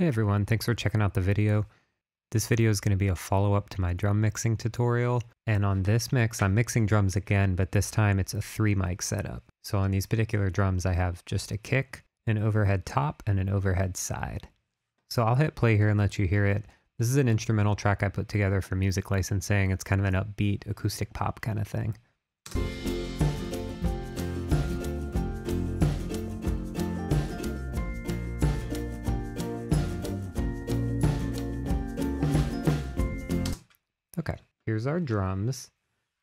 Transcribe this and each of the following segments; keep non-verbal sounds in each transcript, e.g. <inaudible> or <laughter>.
Hey everyone, thanks for checking out the video. This video is going to be a follow-up to my drum mixing tutorial, and on this mix I'm mixing drums again, but this time it's a three mic setup. So on these particular drums I have just a kick, an overhead top, and an overhead side. So I'll hit play here and let you hear it. This is an instrumental track I put together for music licensing. It's kind of an upbeat acoustic pop kind of thing. Here's our drums.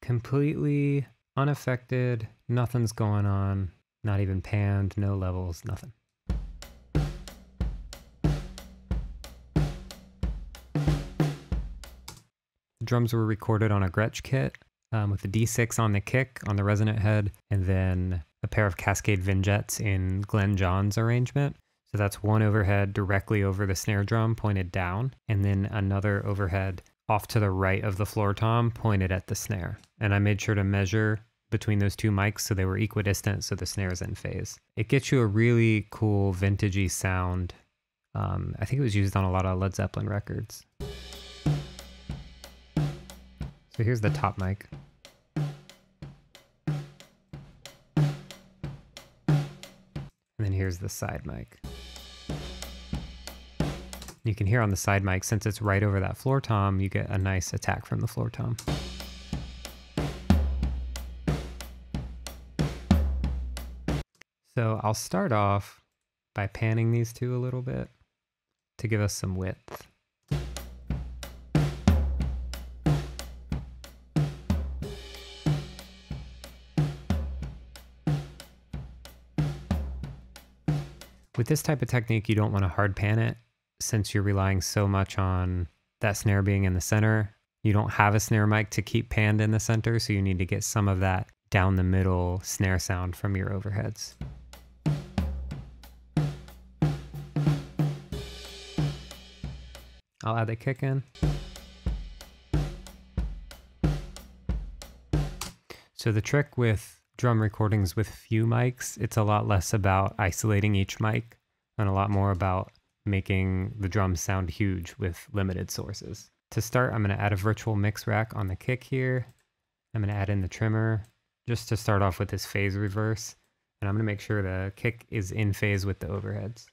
Completely unaffected, nothing's going on, not even panned, no levels, nothing. The drums were recorded on a Gretsch kit um, with a D6 on the kick on the resonant head, and then a pair of Cascade Vin-Jets in Glyn Johns arrangement. So that's one overhead directly over the snare drum pointed down, and then another overhead off to the right of the floor tom pointed at the snare. And I made sure to measure between those two mics so they were equidistant so the snare is in phase. It gets you a really cool vintagey sound. Um, I think it was used on a lot of Led Zeppelin records. So here's the top mic. And then here's the side mic. You can hear on the side mic, since it's right over that floor tom, you get a nice attack from the floor tom. So I'll start off by panning these two a little bit to give us some width. With this type of technique, you don't want to hard pan it since you're relying so much on that snare being in the center. You don't have a snare mic to keep panned in the center, so you need to get some of that down the middle snare sound from your overheads. I'll add the kick in. So the trick with drum recordings with few mics, it's a lot less about isolating each mic and a lot more about making the drums sound huge with limited sources. To start, I'm going to add a virtual mix rack on the kick here. I'm going to add in the trimmer just to start off with this phase reverse. And I'm going to make sure the kick is in phase with the overheads.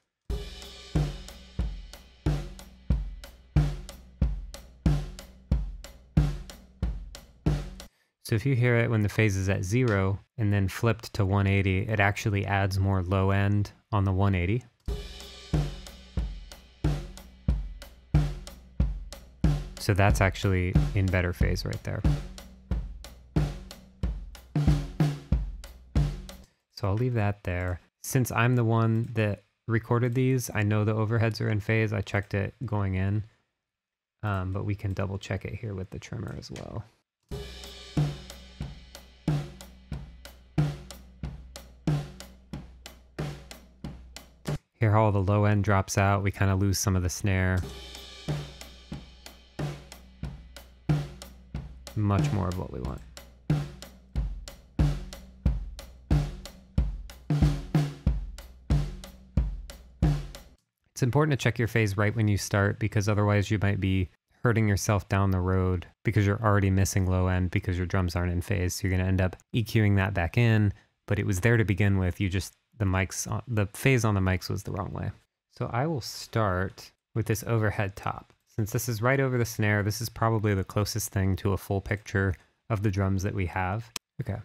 So if you hear it when the phase is at zero and then flipped to 180, it actually adds more low end on the 180. So that's actually in better phase right there. So I'll leave that there. Since I'm the one that recorded these, I know the overheads are in phase. I checked it going in, um, but we can double check it here with the trimmer as well. Here how all the low end drops out, we kind of lose some of the snare. Much more of what we want. It's important to check your phase right when you start because otherwise you might be hurting yourself down the road because you're already missing low end because your drums aren't in phase. So you're going to end up EQing that back in, but it was there to begin with. You just the mics, on, the phase on the mics was the wrong way. So I will start with this overhead top. Since this is right over the snare, this is probably the closest thing to a full picture of the drums that we have. Okay,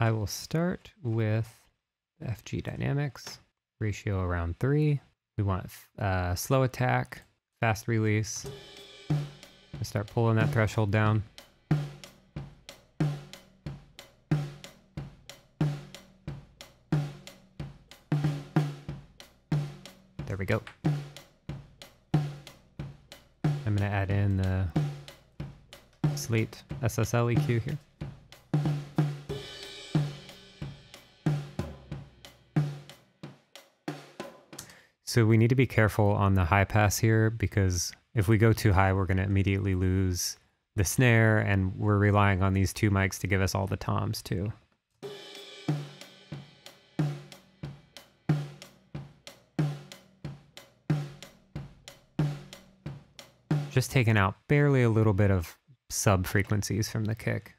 I will start with FG Dynamics, ratio around three. We want uh, slow attack, fast release. I start pulling that threshold down. There we go. Slate SSL EQ here. So we need to be careful on the high pass here because if we go too high, we're going to immediately lose the snare and we're relying on these two mics to give us all the toms too. Just taking out barely a little bit of sub frequencies from the kick.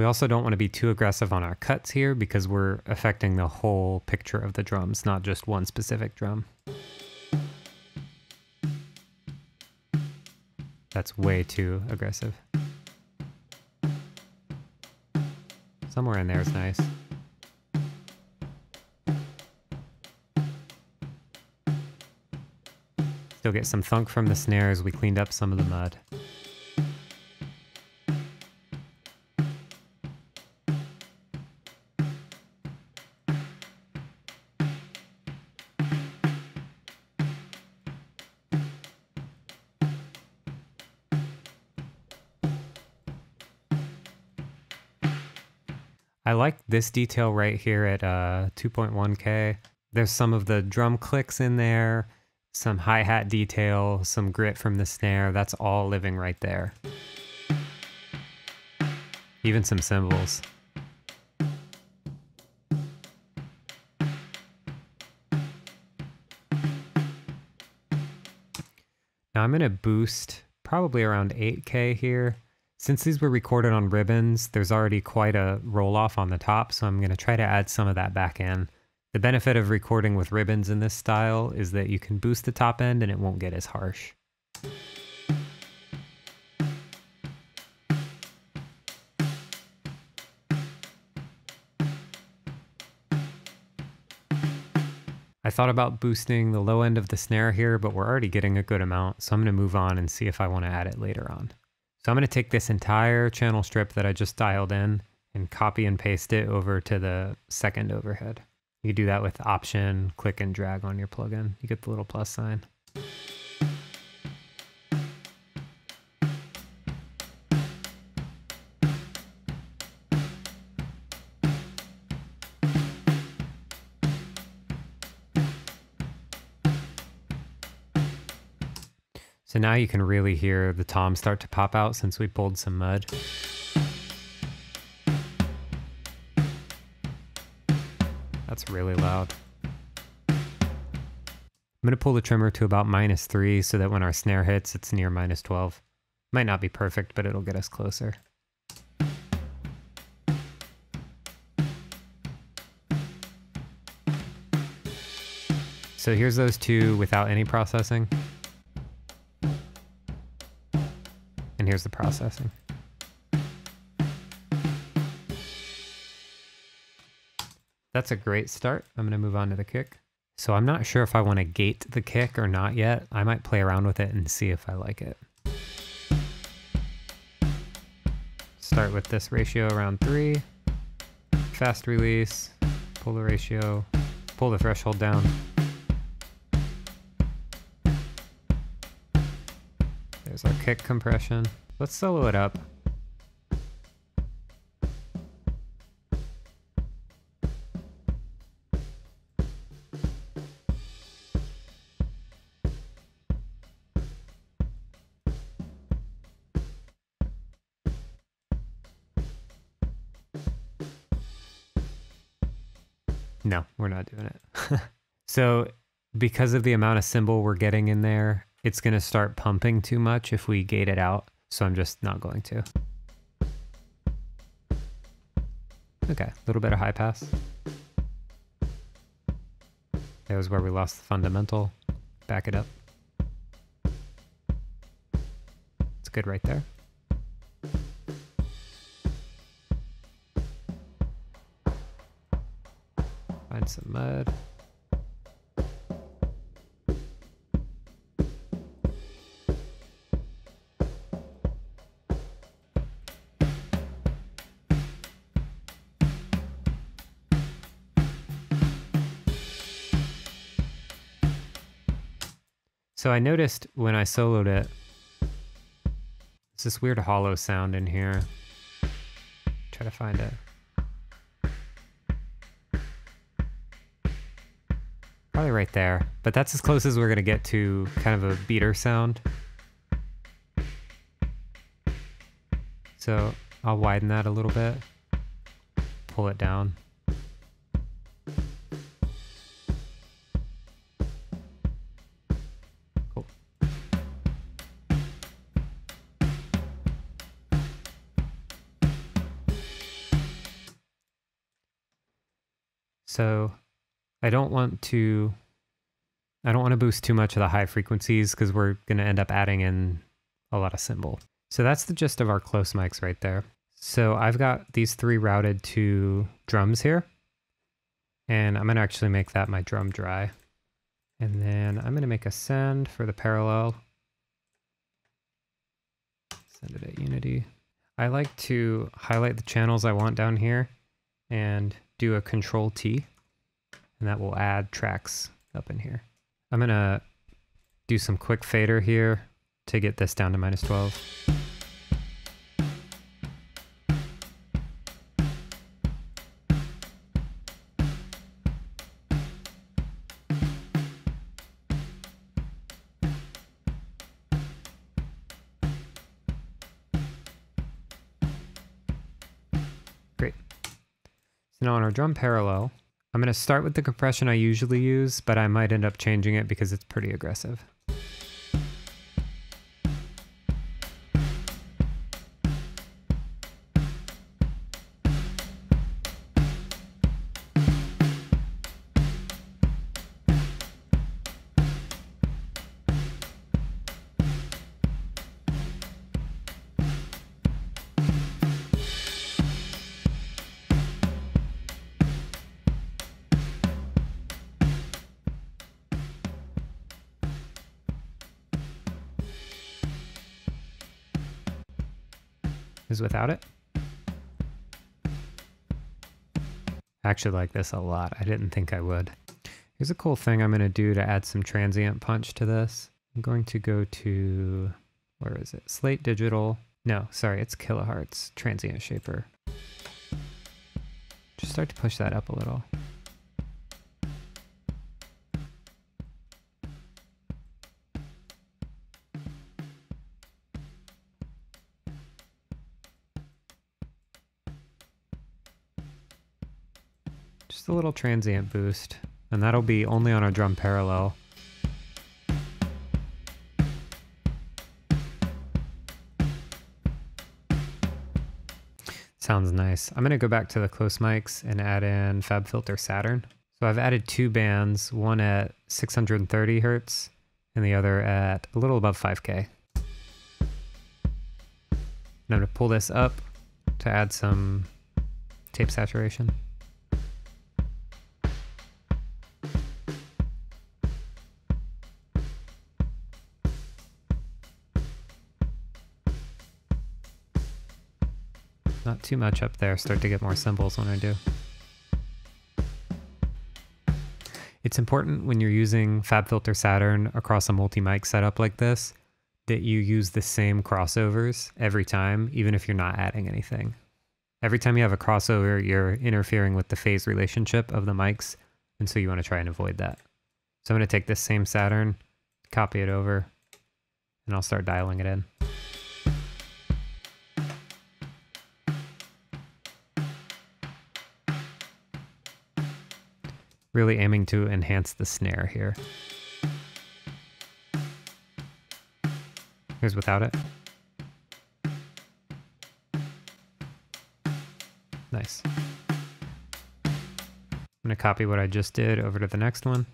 We also don't want to be too aggressive on our cuts here because we're affecting the whole picture of the drums, not just one specific drum. That's way too aggressive. Somewhere in there is nice. Still get some thunk from the snares. We cleaned up some of the mud. I like this detail right here at uh, 2.1K. There's some of the drum clicks in there, some hi-hat detail, some grit from the snare. That's all living right there. Even some cymbals. Now I'm going to boost probably around 8K here. Since these were recorded on ribbons, there's already quite a roll off on the top, so I'm going to try to add some of that back in. The benefit of recording with ribbons in this style is that you can boost the top end and it won't get as harsh. I thought about boosting the low end of the snare here, but we're already getting a good amount, so I'm going to move on and see if I want to add it later on. So I'm going to take this entire channel strip that I just dialed in and copy and paste it over to the second overhead. You do that with Option, click and drag on your plugin. You get the little plus sign. So now you can really hear the tom start to pop out since we pulled some mud. That's really loud. I'm going to pull the trimmer to about minus 3 so that when our snare hits, it's near minus 12. Might not be perfect, but it'll get us closer. So here's those two without any processing. Here's the processing. That's a great start. I'm going to move on to the kick. So I'm not sure if I want to gate the kick or not yet. I might play around with it and see if I like it. Start with this ratio around 3. Fast release. Pull the ratio. Pull the threshold down. Kick compression. Let's solo it up. No, we're not doing it. <laughs> so because of the amount of cymbal we're getting in there, it's going to start pumping too much if we gate it out. So I'm just not going to. Okay, a little bit of high pass. There's where we lost the fundamental. Back it up. It's good right there. Find some mud. So I noticed when I soloed it, it's this weird hollow sound in here. Try to find it. Probably right there, but that's as close as we're gonna get to kind of a beater sound. So I'll widen that a little bit, pull it down. So I don't want to I don't want to boost too much of the high frequencies because we're going to end up adding in a lot of cymbal. So that's the gist of our close mics right there. So I've got these three routed to drums here. And I'm going to actually make that my drum dry. And then I'm going to make a send for the parallel. Send it at Unity. I like to highlight the channels I want down here and do a control T. And that will add tracks up in here. I'm to do some quick fader here to get this down to minus 12. Our drum parallel, I'm going to start with the compression I usually use, but I might end up changing it because it's pretty aggressive. Without it. I actually like this a lot. I didn't think I would. Here's a cool thing I'm going to do to add some transient punch to this. I'm going to go to, where is it? Slate Digital. No, sorry, it's Kilohearts, Transient Shaper. Just start to push that up a little. A little transient boost. And that'll be only on our drum parallel. Sounds nice. I'm going to go back to the close mics and add in FabFilter Saturn. So I've added two bands, one at 630 hertz and the other at a little above 5k. And I'm going to pull this up to add some tape saturation. Too much up there, start to get more cymbals when I do. It's important when you're using FabFilter Saturn across a multi-mic setup like this that you use the same crossovers every time, even if you're not adding anything. Every time you have a crossover, you're interfering with the phase relationship of the mics, and so you want to try and avoid that. So I'm going to take this same Saturn, copy it over, and I'll start dialing it in. Really aiming to enhance the snare here. Here's without it. Nice. I'm to copy what I just did over to the next one.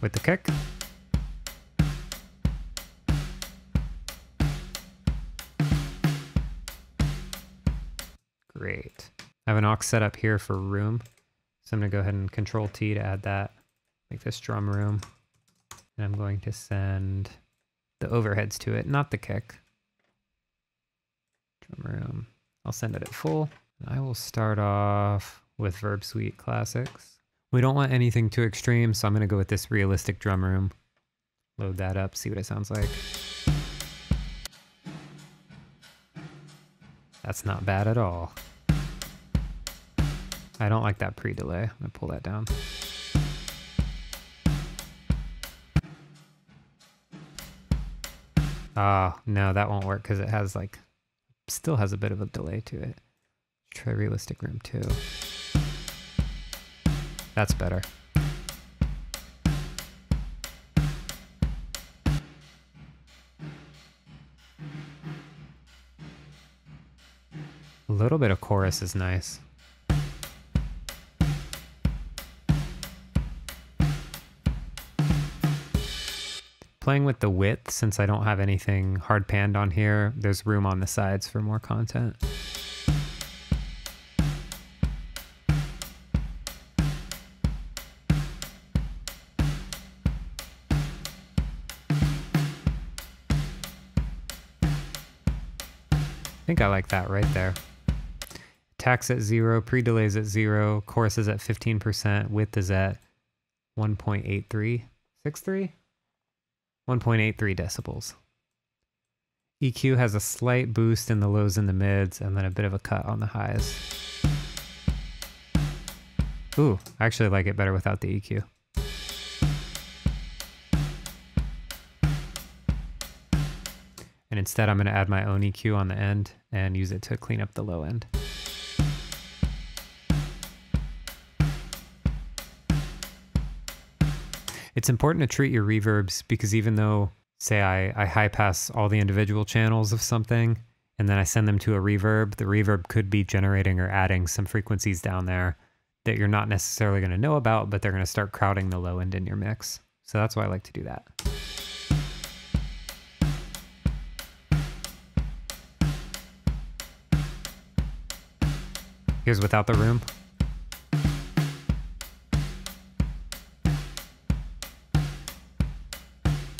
With the kick. Have an aux set up here for room. So I'm going to go ahead and control T to add that. Make this drum room. And I'm going to send the overheads to it, not the kick. Drum room. I'll send it at full. I will start off with VerbSuite Classics. We don't want anything too extreme, so I'm going to go with this realistic drum room. Load that up, see what it sounds like. That's not bad at all. I don't like that pre-delay. I'm gonna pull that down. Ah, no, that won't work because it has like, still has a bit of a delay to it. Try realistic room two. That's better. A little bit of chorus is nice. Playing with the width, since I don't have anything hard panned on here, there's room on the sides for more content. I think I like that right there. Tax at zero, pre-delays at zero, chorus is at 15%, width is at 1.8363? 1.83 decibels. EQ has a slight boost in the lows and the mids, and then a bit of a cut on the highs. Ooh, I actually like it better without the EQ. And instead I'm going to add my own EQ on the end and use it to clean up the low end. It's important to treat your reverbs because even though, say, I, I high pass all the individual channels of something and then I send them to a reverb, the reverb could be generating or adding some frequencies down there that you're not necessarily going to know about, but they're going to start crowding the low end in your mix. So that's why I like to do that. Here's without the room.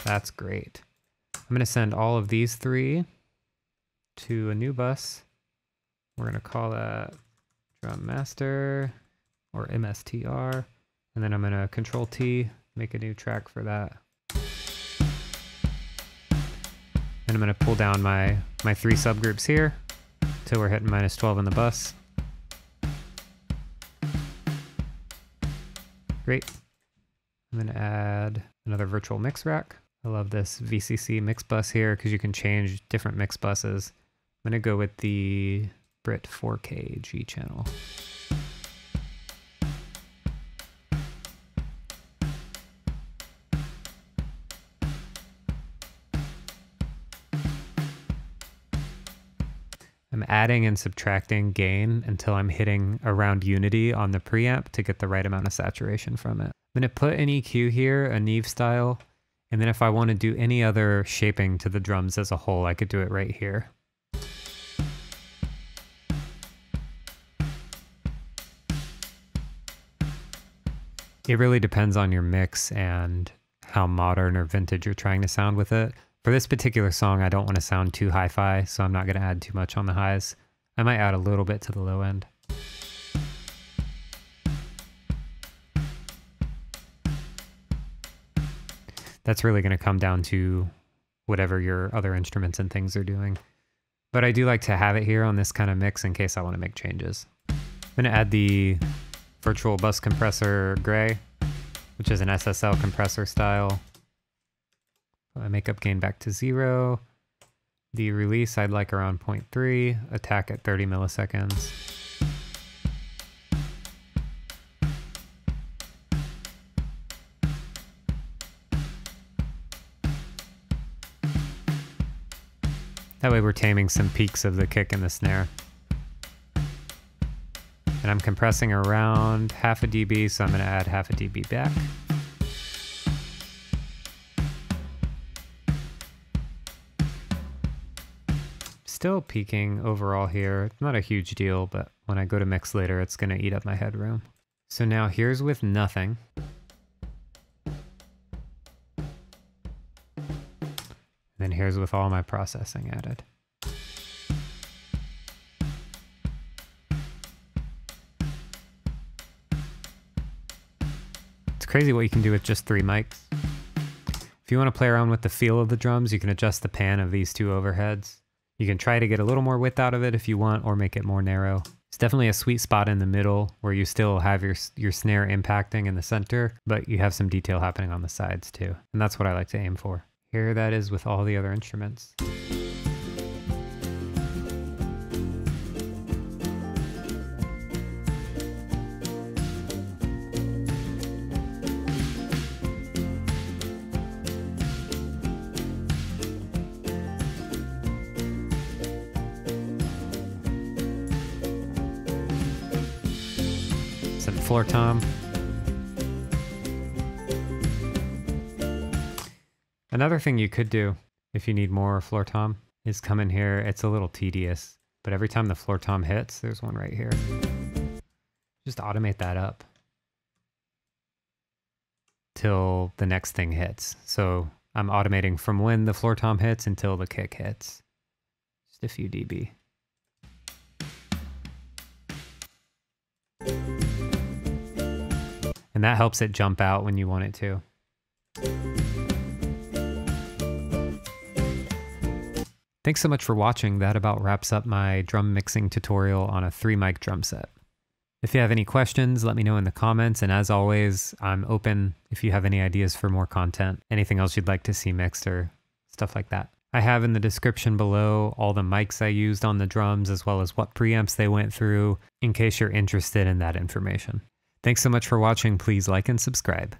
That's great. I'm going to send all of these three to a new bus. We're going to call that drum master or MSTR. And then I'm going to control T, make a new track for that. And I'm going to pull down my, my three subgroups here till we're hitting minus 12 in the bus. Great. I'm going to add another virtual mix rack. I love this VCC mix bus here because you can change different mix buses. I'm going to go with the Brit 4K G channel. I'm adding and subtracting gain until I'm hitting around unity on the preamp to get the right amount of saturation from it. I'm going to put an EQ here, a Neve style, and then if I want to do any other shaping to the drums as a whole, I could do it right here. It really depends on your mix and how modern or vintage you're trying to sound with it. For this particular song, I don't want to sound too hi-fi, so I'm not going to add too much on the highs. I might add a little bit to the low end. That's really going to come down to whatever your other instruments and things are doing. But I do like to have it here on this kind of mix in case I want to make changes. I'm going to add the virtual bus compressor gray, which is an SSL compressor style. I makeup gain back to zero. The release I'd like around 0.3, attack at 30 milliseconds. That way we're taming some peaks of the kick and the snare. And I'm compressing around half a dB, so I'm gonna add half a dB back. still peaking overall here. Not a huge deal, but when I go to mix later, it's going to eat up my headroom. So now here's with nothing. Then here's with all my processing added. It's crazy what you can do with just three mics. If you want to play around with the feel of the drums, you can adjust the pan of these two overheads. You can try to get a little more width out of it if you want or make it more narrow. It's definitely a sweet spot in the middle where you still have your your snare impacting in the center, but you have some detail happening on the sides too. And that's what I like to aim for. Pair that is with all the other instruments. Some floor tom. Another thing you could do if you need more floor tom is come in here. It's a little tedious, but every time the floor tom hits, there's one right here. Just automate that up till the next thing hits. So I'm automating from when the floor tom hits until the kick hits. Just a few dB. And that helps it jump out when you want it to. Thanks so much for watching. That about wraps up my drum mixing tutorial on a three mic drum set. If you have any questions, let me know in the comments. And as always, I'm open if you have any ideas for more content, anything else you'd like to see mixed or stuff like that. I have in the description below all the mics I used on the drums as well as what preamps they went through in case you're interested in that information. Thanks so much for watching. Please like and subscribe.